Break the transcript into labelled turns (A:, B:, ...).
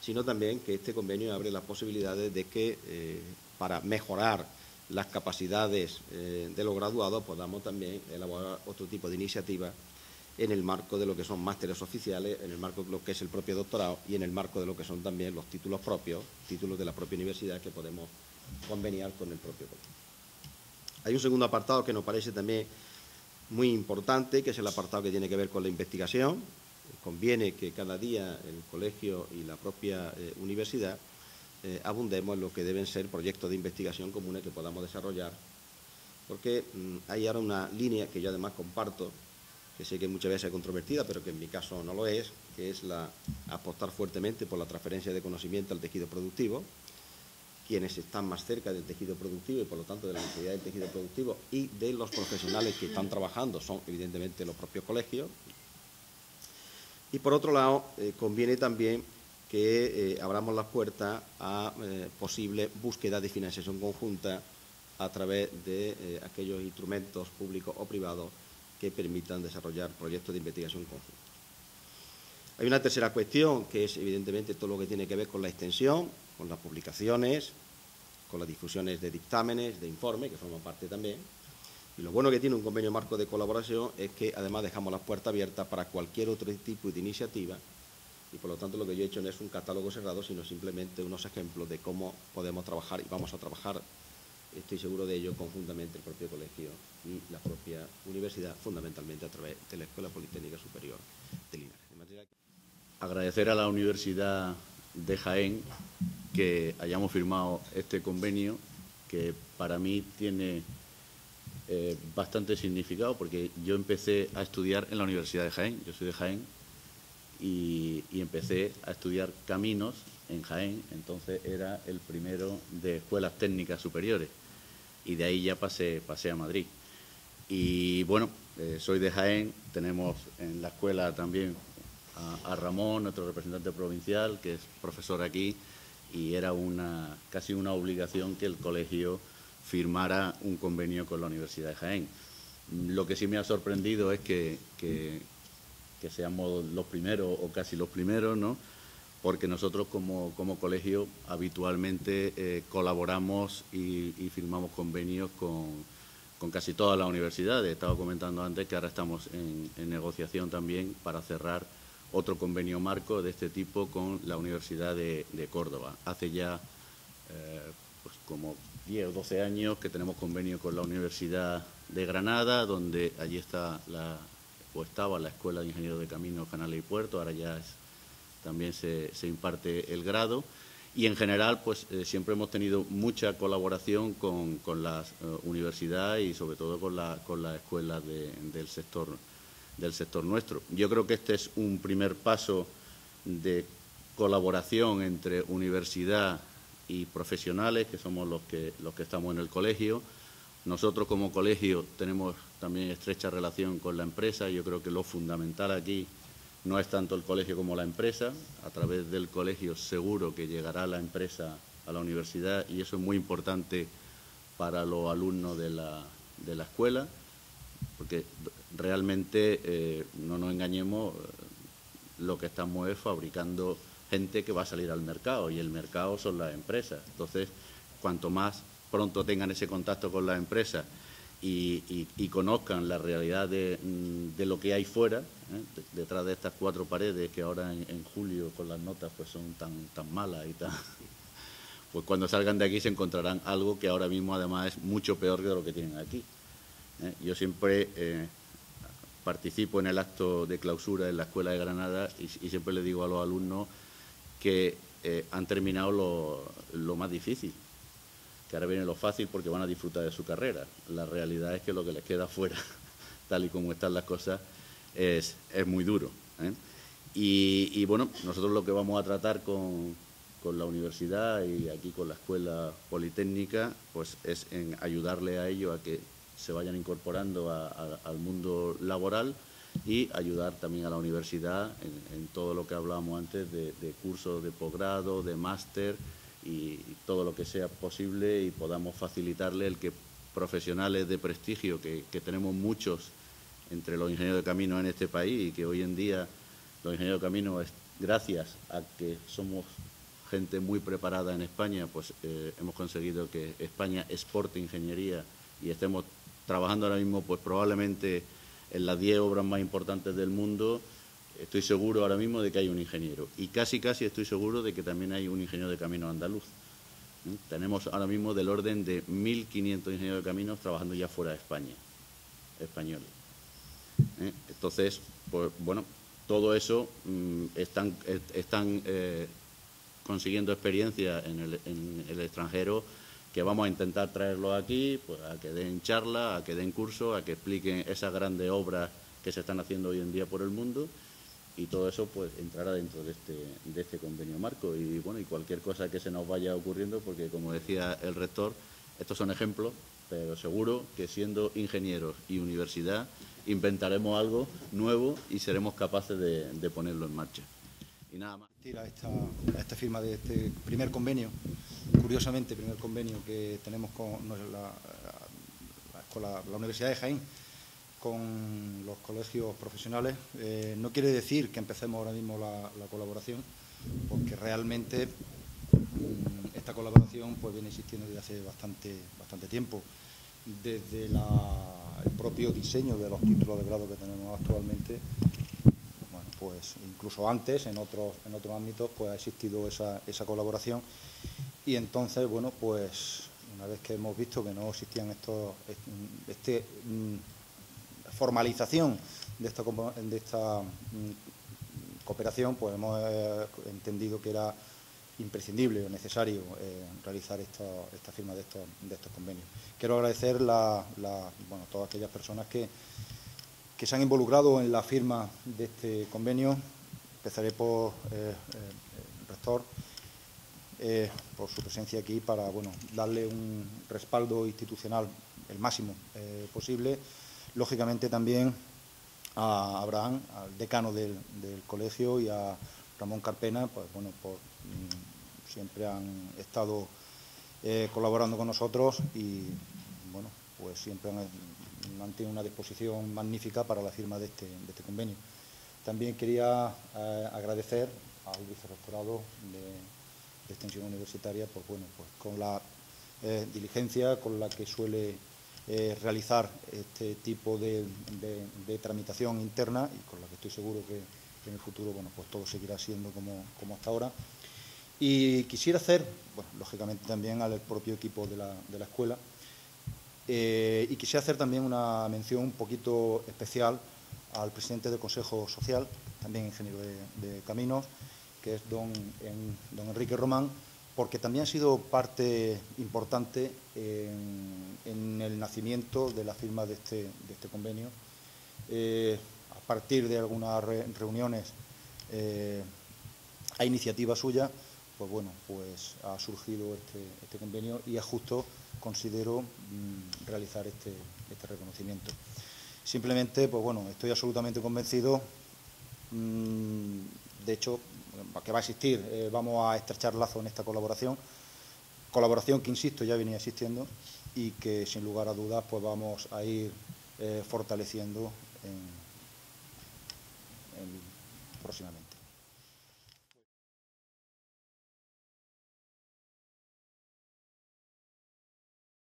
A: sino también que este convenio abre las posibilidades de que eh, para mejorar las capacidades eh, de los graduados podamos también elaborar otro tipo de iniciativas en el marco de lo que son másteres oficiales, en el marco de lo que es el propio doctorado y en el marco de lo que son también los títulos propios, títulos de la propia universidad que podemos conveniar con el propio colegio. Hay un segundo apartado que nos parece también muy importante, que es el apartado que tiene que ver con la investigación. Conviene que cada día el colegio y la propia eh, universidad eh, abundemos en lo que deben ser proyectos de investigación comunes que podamos desarrollar, porque mm, hay ahora una línea que yo además comparto, que sé que muchas veces es controvertida, pero que en mi caso no lo es, que es la apostar fuertemente por la transferencia de conocimiento al tejido productivo, quienes están más cerca del tejido productivo y por lo tanto de la necesidad del tejido productivo y de los profesionales que están trabajando son evidentemente los propios colegios. Y por otro lado, eh, conviene también que eh, abramos las puertas a eh, posible búsqueda de financiación conjunta a través de eh, aquellos instrumentos públicos o privados que permitan desarrollar proyectos de investigación conjunta. Hay una tercera cuestión, que es evidentemente todo lo que tiene que ver con la extensión, con las publicaciones, con las difusiones de dictámenes, de informes, que forman parte también. Y lo bueno que tiene un convenio marco de colaboración es que además dejamos las puertas abiertas para cualquier otro tipo de iniciativa y por lo tanto lo que yo he hecho no es un catálogo cerrado, sino simplemente unos ejemplos de cómo podemos trabajar y vamos a trabajar, estoy seguro de ello, conjuntamente el propio colegio y la propia universidad, fundamentalmente a través de la Escuela Politécnica Superior de Linares.
B: Agradecer a la Universidad de Jaén que hayamos firmado este convenio que para mí tiene eh, bastante significado porque yo empecé a estudiar en la Universidad de Jaén, yo soy de Jaén y, empecé a estudiar caminos en Jaén, entonces era el primero de escuelas técnicas superiores. Y de ahí ya pasé, a Madrid. Y bueno, eh, soy de Jaén, tenemos en la escuela también a, Ramón, nuestro representante provincial, que es profesor aquí, y era una, casi una obligación que el colegio firmara un convenio con la Universidad de Jaén. Lo que sí me ha sorprendido es que, seamos los primeros o casi los primeros, ¿no? porque nosotros como, colegio habitualmente eh, colaboramos y, firmamos convenios con, casi todas las universidades. Estaba comentando antes que ahora estamos en, negociación también para cerrar otro convenio marco de este tipo con la Universidad de, Córdoba. Hace ya eh, pues como 10 o 12 años que tenemos convenio con la Universidad de Granada, donde allí está la, o estaba la Escuela de Ingenieros de Caminos, Canales y Puertos, ahora ya también se, imparte el grado. Y en general, pues eh, siempre hemos tenido mucha colaboración con, las eh, universidades y sobre todo con, la, con las escuelas del, sector, del sector nuestro. Yo creo que este es un primer paso de colaboración entre universidad y profesionales, que somos los que, los que estamos en el colegio. Nosotros como colegio tenemos también estrecha relación con la empresa. Yo creo que lo fundamental aquí no es tanto el colegio como la empresa. A través del colegio seguro que llegará la empresa a la universidad y eso es muy importante para los alumnos de la, de la escuela, porque realmente, eh, no nos engañemos, lo que estamos es fabricando gente que va a salir al mercado y el mercado son las empresas. Entonces, cuanto más pronto tengan ese contacto con las empresas y, conozcan la realidad de, mm, lo que hay fuera, ¿eh? detrás de estas cuatro paredes que ahora en, julio con las notas pues son tan, tan malas y tan... Pues cuando salgan de aquí se encontrarán algo que ahora mismo además es mucho peor que lo que tienen aquí. ¿eh? Yo siempre eh, participo en el acto de clausura en la Escuela de Granada y, siempre le digo a los alumnos que han terminado lo, más difícil, que ahora viene lo fácil porque van a disfrutar de su carrera. La realidad es que lo que les queda fuera, tal y como están las cosas, es, muy duro. ¿eh? Y, bueno, nosotros lo que vamos a tratar con, la universidad y aquí con la escuela politécnica, pues es en ayudarle a ellos a que se vayan incorporando al mundo laboral y ayudar también a la universidad en, todo lo que hablábamos antes de, cursos de posgrado, de máster, y todo lo que sea posible y podamos facilitarle el que profesionales de prestigio, que, tenemos muchos entre los ingenieros de camino en este país y que hoy en día los ingenieros de camino gracias a que somos gente muy preparada en España, pues eh, hemos conseguido que España exporte ingeniería y estemos trabajando ahora mismo pues probablemente en las 10 obras más importantes del mundo, estoy seguro ahora mismo de que hay un ingeniero. Y casi, casi estoy seguro de que también hay un ingeniero de camino andaluz. ¿eh? Tenemos ahora mismo del orden de 1.500 ingenieros de caminos trabajando ya fuera de España, españoles. ¿eh? Entonces, pues bueno, todo eso mm, están, están eh, consiguiendo experiencia en el, en el extranjero que vamos a intentar traerlo aquí, pues a que den charla, a que den curso, a que expliquen esas grandes obras que se están haciendo hoy en día por el mundo. Y todo eso pues entrará dentro de este, de este convenio marco. Y bueno y cualquier cosa que se nos vaya ocurriendo porque como decía el rector estos son ejemplos pero seguro que siendo ingenieros y universidad inventaremos algo nuevo y seremos capaces de, ponerlo en marcha. Y nada más.
C: Esta, esta firma de este primer convenio curiosamente, primer convenio que tenemos con la, la, Universidad de Jaén con los colegios profesionales. Eh, no quiere decir que empecemos ahora mismo la, colaboración, porque realmente mm, esta colaboración pues, viene existiendo desde hace bastante, bastante tiempo. Desde el propio diseño de los títulos de grado que tenemos actualmente, pues incluso antes, en otros, en ámbitos, pues ha existido esa, esa colaboración y entonces, bueno, pues una vez que hemos visto que no existían estos, este, mm, formalización de esta, de esta mm, cooperación, pues hemos eh, entendido que era imprescindible o necesario eh, realizar esta, esta firma de estos, de estos convenios. Quiero agradecer la, bueno, a todas aquellas personas que, que se han involucrado en la firma de este convenio. Empezaré por eh, el rector. Eh, por su presencia aquí para bueno, darle un respaldo institucional el máximo eh, posible. Lógicamente también a Abraham, al decano del, colegio y a Ramón Carpena, pues bueno, por, mm, siempre han estado eh, colaborando con nosotros y bueno, pues siempre han mantenido una disposición magnífica para la firma de este, de este convenio. También quería agradecer al vicerrectorado de extensión universitaria, pues bueno, pues con la eh, diligencia con la que suele eh, realizar este tipo de, tramitación interna y con la que estoy seguro que, en el futuro, bueno, pues todo seguirá siendo como, como hasta ahora. Y quisiera hacer, bueno, lógicamente también al propio equipo de la, de la escuela, eh, y quisiera hacer también una mención un poquito especial al presidente del Consejo Social, también ingeniero de caminos, que es don, don Enrique Román, porque también ha sido parte importante en, el nacimiento de la firma de este, de este convenio. Eh, a partir de algunas reuniones eh, a iniciativa suya, pues bueno, pues ha surgido este, este convenio y es justo, considero, mm, realizar este, este, reconocimiento. Simplemente, pues bueno, estoy absolutamente convencido, mm, de hecho, que va a existir, eh, vamos a estrechar lazo en esta colaboración, colaboración que, insisto, ya venía existiendo y que, sin lugar a dudas, pues vamos a ir eh, fortaleciendo próximamente.